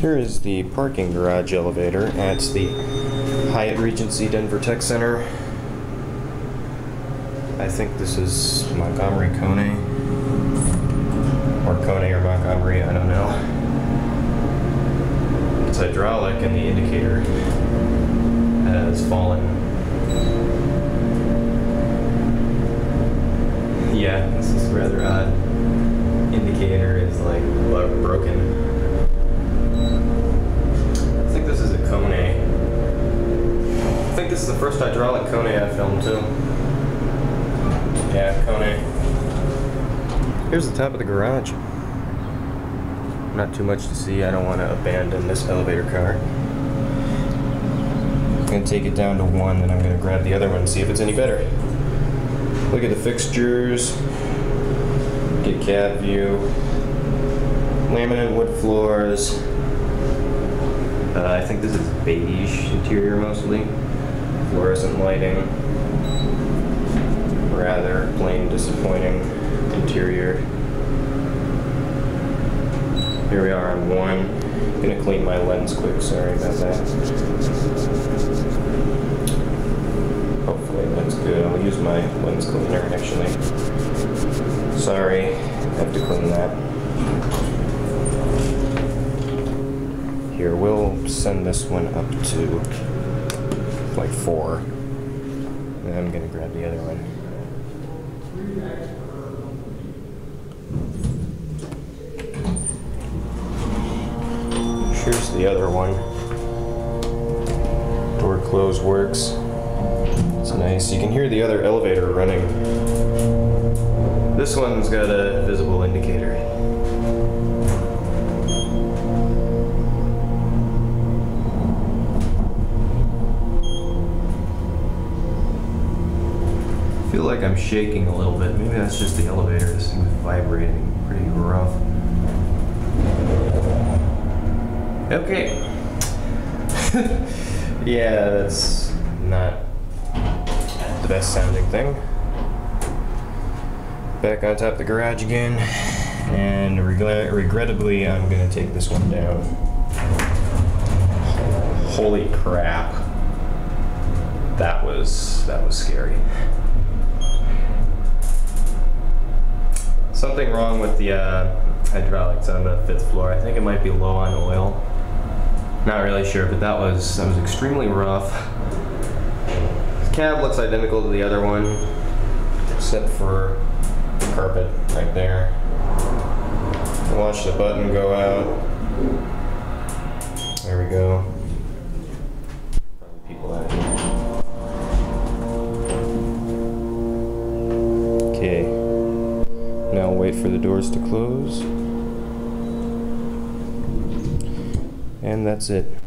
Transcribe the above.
Here is the parking garage elevator at the Hyatt Regency Denver Tech Center. I think this is Montgomery Kone. Or Kone or Montgomery, I don't know. It's hydraulic and the indicator has fallen. Yeah, this is rather odd. Indicator is like broken. Kone I filmed too. Yeah, Kone. Here's the top of the garage. Not too much to see. I don't want to abandon this elevator car. I'm gonna take it down to one, then I'm gonna grab the other one and see if it's any better. Look at the fixtures. Get cab view. Laminate wood floors. Uh, I think this is beige interior mostly. Fluorescent lighting. Rather plain disappointing interior. Here we are on one. I'm Gonna clean my lens quick, sorry about that. Hopefully that's good. I'll use my lens cleaner actually. Sorry, I have to clean that. Here, we'll send this one up to like four. And I'm gonna grab the other one. Here's the other one. Door close works. It's nice. You can hear the other elevator running. This one's got a visible indicator. Like I'm shaking a little bit. Maybe that's just the elevator. This thing's vibrating pretty rough. Okay. yeah, that's not the best sounding thing. Back on top of the garage again. And regret- regrettably, I'm gonna take this one down. Holy crap. That was, that was scary. Something wrong with the uh, hydraulics on the fifth floor. I think it might be low on oil. Not really sure, but that was that was extremely rough. The cab looks identical to the other one, except for the carpet right there. Watch the button go out. There we go. Probably people out here. Wait for the doors to close. And that's it.